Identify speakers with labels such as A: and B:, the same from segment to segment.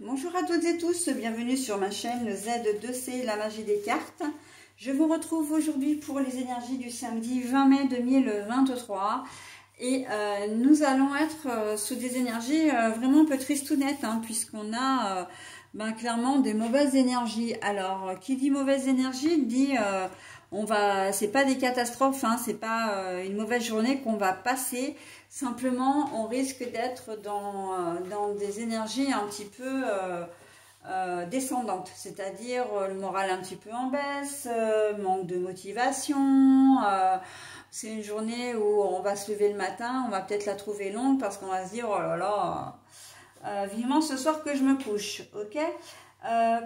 A: Bonjour à toutes et tous, bienvenue sur ma chaîne Z2C, la magie des cartes. Je vous retrouve aujourd'hui pour les énergies du samedi 20 mai 2023. Et euh, nous allons être euh, sous des énergies euh, vraiment un peu tristounettes, hein, puisqu'on a ben, clairement des mauvaises énergies. Alors, qui dit mauvaise énergie dit on va, c'est pas des catastrophes, hein, c'est pas une mauvaise journée qu'on va passer. Simplement, on risque d'être dans, dans des énergies un petit peu euh, descendante, c'est-à-dire euh, le moral un petit peu en baisse, euh, manque de motivation. c'est une journée où on va se lever le matin, on va peut-être la trouver longue parce qu'on va se dire oh là là, vivement ce soir que je me couche, ok?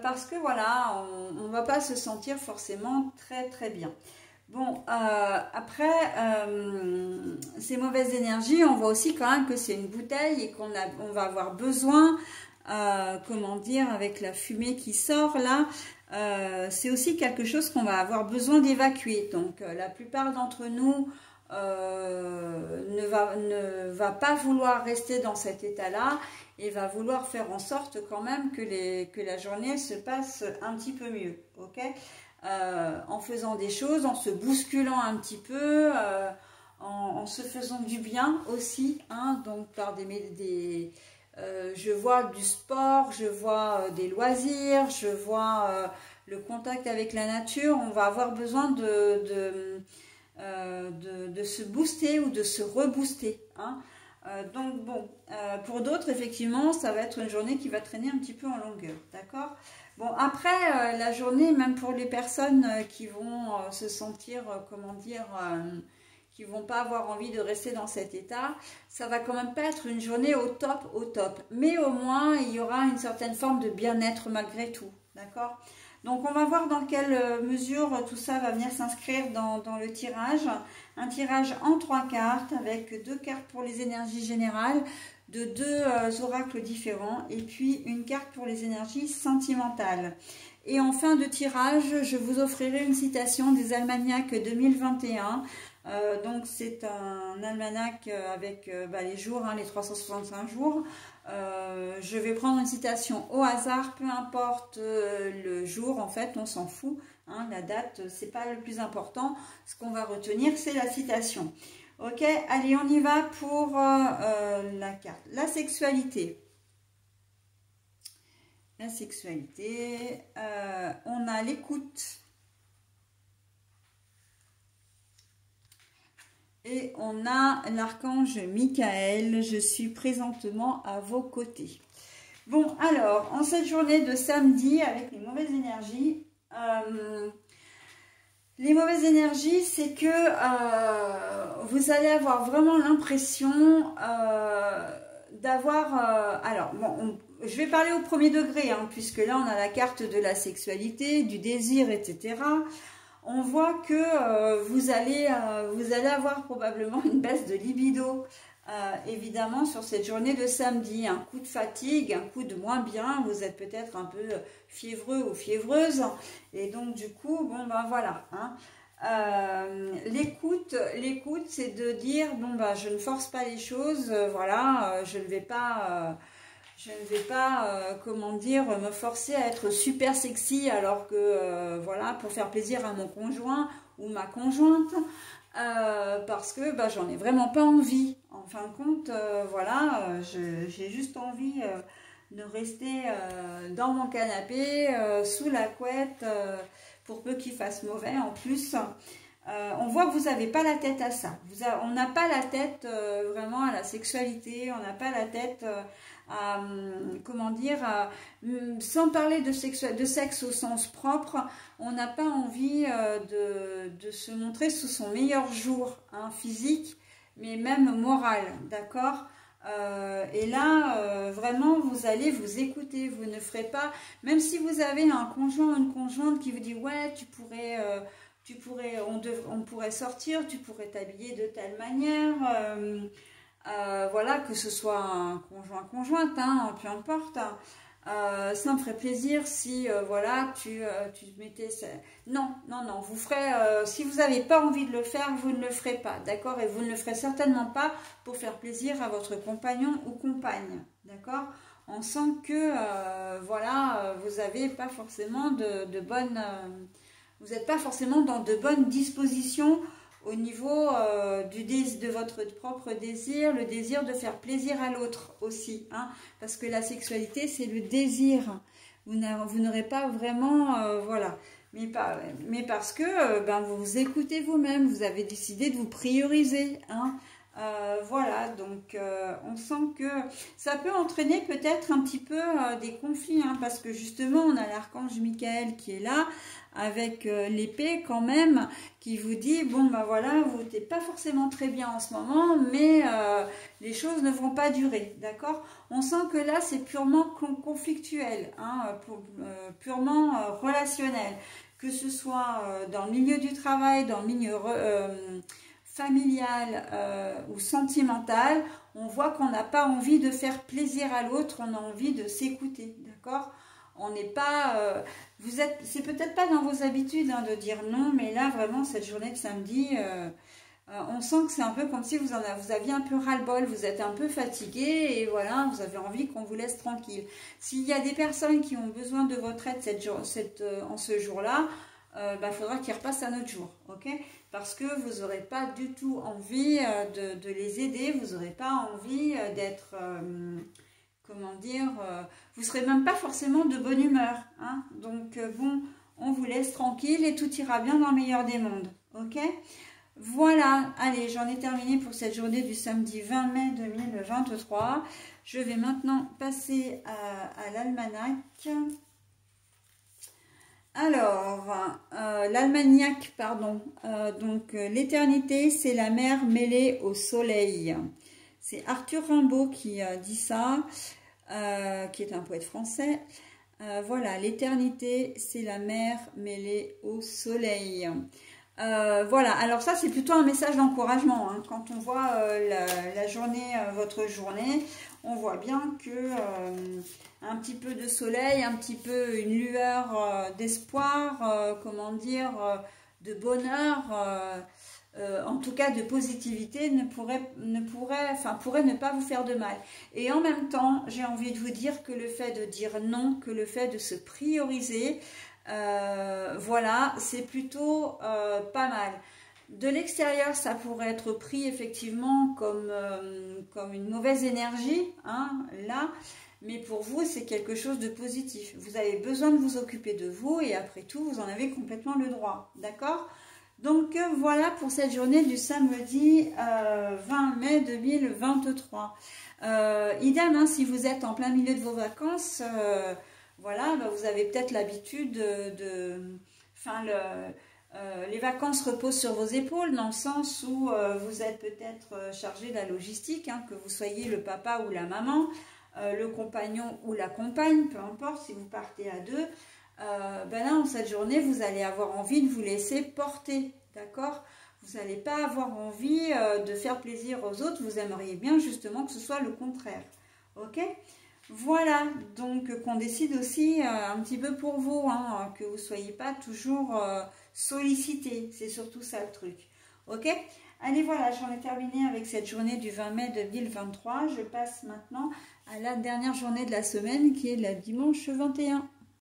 A: Parce que voilà, on ne va pas se sentir forcément très très bien. Bon, après, ces mauvaises énergies, on voit aussi quand même que c'est une bouteille et qu'on on va avoir besoin euh, comment dire, avec la fumée qui sort là, euh, c'est aussi quelque chose qu'on va avoir besoin d'évacuer. Donc euh, la plupart d'entre nous ne, va, ne va pas vouloir rester dans cet état-là et va vouloir faire en sorte quand même que, les, que la journée se passe un petit peu mieux. ok? En faisant des choses, en se bousculant un petit peu, en, se faisant du bien aussi, hein, donc par des, des, euh, je vois du sport, je vois euh, des loisirs, je vois euh, le contact avec la nature. On va avoir besoin de, se booster ou de se rebooster. Hein. donc bon, pour d'autres, effectivement, ça va être une journée qui va traîner un petit peu en longueur. D'accord? Bon, après, la journée, même pour les personnes qui vont se sentir, comment dire qui vont pas avoir envie de rester dans cet état, ça va quand même pas être une journée au top, au top. Mais au moins, il y aura une certaine forme de bien-être malgré tout. D'accord? Donc, on va voir dans quelle euh, mesure tout ça va venir s'inscrire dans, le tirage. Un tirage en trois cartes avec deux cartes pour les énergies générales, de deux euh, oracles différents et puis une carte pour les énergies sentimentales. Et en fin de tirage, je vous offrirai une citation des Almaniacs 2021 euh, donc c'est un almanach euh, avec euh, bah, les jours, hein, les 365 jours. je vais prendre une citation au hasard, peu importe le jour, en fait, on s'en fout. Hein, la date, c'est pas le plus important. Ce qu'on va retenir, c'est la citation. Ok, allez, on y va pour la carte. La sexualité. La sexualité. on a l'écoute Et on a l'archange Michael. Je suis présentement à vos côtés. Bon, alors, en cette journée de samedi, avec les mauvaises énergies, euh, les mauvaises énergies, c'est que euh, vous allez avoir vraiment l'impression euh, d'avoir... alors, bon, je vais parler au premier degré, hein, puisque là, on a la carte de la sexualité, du désir, etc on voit que euh, vous, allez, euh, vous allez avoir probablement une baisse de libido, euh, évidemment, sur cette journée de samedi. Un coup de fatigue, un coup de moins bien, vous êtes peut-être un peu fiévreux ou fiévreuse. Et donc, du coup, bon, ben voilà. Hein. l'écoute, l'écoute, c'est de dire, bon, ben, je ne force pas les choses, voilà, je ne vais pas je ne vais pas, euh, comment dire, me forcer à être super sexy alors que, euh, voilà, pour faire plaisir à mon conjoint ou ma conjointe, euh, parce que bah, j'en ai vraiment pas envie. En fin de compte, voilà, j'ai juste envie de rester dans mon canapé, sous la couette, pour peu qu'il fasse mauvais en plus. on voit que vous n'avez pas la tête à ça. on n'a pas la tête vraiment à la sexualité, on n'a pas la tête comment dire, mm, sans parler de, sexe au sens propre, on n'a pas envie euh, de, se montrer sous son meilleur jour hein, physique, mais même moral, d'accord? Euh, et là, vraiment, vous allez vous écouter, vous ne ferez pas, même si vous avez un conjoint ou une conjointe qui vous dit, ouais, tu pourrais, tu pourrais, on, on pourrait sortir, tu pourrais t'habiller de telle manière, euh, voilà, que ce soit un conjoint conjointe, hein, peu importe. Euh, ça me ferait plaisir si euh, voilà tu, tu mettais non non non vous ferez si vous n'avez pas envie de le faire vous ne le ferez pas d'accord? Et vous ne le ferez certainement pas pour faire plaisir à votre compagnon ou compagne d'accord? On sent que voilà, vous n'avez pas forcément de, de bonnes, vous n'êtes pas forcément dans de bonnes dispositions au niveau du de votre propre désir, le désir de faire plaisir à l'autre aussi, hein, parce que la sexualité c'est le désir. Vous n'aurez pas vraiment, voilà mais, pas, mais parce que euh, ben, vous vous écoutez vous-même, vous avez décidé de vous prioriser. Hein. Euh, voilà, donc euh, on sent que ça peut entraîner peut-être un petit peu des conflits, hein, parce que justement on a l'archange Michael qui est là, avec l'épée quand même, qui vous dit, bon ben voilà, vous n'êtes pas forcément très bien en ce moment, mais les choses ne vont pas durer, d'accord? On sent que là c'est purement conflictuel, hein, purement relationnel. Que ce soit euh, dans le milieu du travail, dans le milieu euh, familial euh, ou sentimental, on voit qu'on n'a pas envie de faire plaisir à l'autre, on a envie de s'écouter, d'accord? On n'est pas, vous êtes, c'est peut-être pas dans vos habitudes hein, de dire non, mais là vraiment cette journée de samedi, euh, on sent que c'est un peu comme si vous, en vous aviez un peu ras-le-bol, vous êtes un peu fatigué et voilà, vous avez envie qu'on vous laisse tranquille. S'il y a des personnes qui ont besoin de votre aide cette, euh, en ce jour-là, euh, bah, faudra qu'ils repassent à notre jour, ok? Parce que vous n'aurez pas du tout envie de, les aider, vous n'aurez pas envie d'être, comment dire, vous ne serez même pas forcément de bonne humeur. Hein Donc bon, on vous laisse tranquille et tout ira bien dans le meilleur des mondes, ok? Voilà, allez, j'en ai terminé pour cette journée du samedi 20 mai 2023. Je vais maintenant passer à, l'almanach. Alors, euh, pardon. Euh, donc, euh, l'éternité, c'est la mer mêlée au soleil. C'est Arthur Rimbaud qui dit ça, qui est un poète français. voilà, l'éternité, c'est la mer mêlée au soleil. Euh, voilà, alors ça c'est plutôt un message d'encouragement. Hein. Quand on voit euh, la, journée, euh, votre journée, on voit bien que un petit peu de soleil, un petit peu une lueur d'espoir, comment dire, de bonheur, en tout cas de positivité, ne pourrait, ne pourrait, enfin pourrait ne pas vous faire de mal. Et en même temps, j'ai envie de vous dire que le fait de dire non, que le fait de se prioriser, euh, voilà, c'est plutôt euh, pas mal. De l'extérieur, ça pourrait être pris effectivement comme, euh, comme une mauvaise énergie, hein, là, mais pour vous, c'est quelque chose de positif. Vous avez besoin de vous occuper de vous et après tout, vous en avez complètement le droit, d'accord? Donc voilà pour cette journée du samedi 20 mai 2023. idem, hein, si vous êtes en plein milieu de vos vacances, voilà, bah, vous avez peut-être l'habitude de, enfin, euh, les vacances reposent sur vos épaules dans le sens où euh, vous êtes peut-être euh, chargé de la logistique, hein, que vous soyez le papa ou la maman, le compagnon ou la compagne, peu importe si vous partez à deux. ben là, en cette journée, vous allez avoir envie de vous laisser porter, d'accord? Vous n'allez pas avoir envie de faire plaisir aux autres, vous aimeriez bien justement que ce soit le contraire, ok? Voilà, donc qu'on décide aussi euh, un petit peu pour vous, hein, que vous ne soyez pas toujours euh, sollicité, c'est surtout ça le truc. Ok? Allez voilà, j'en ai terminé avec cette journée du 20 mai 2023. Je passe maintenant à la dernière journée de la semaine qui est la dimanche 21.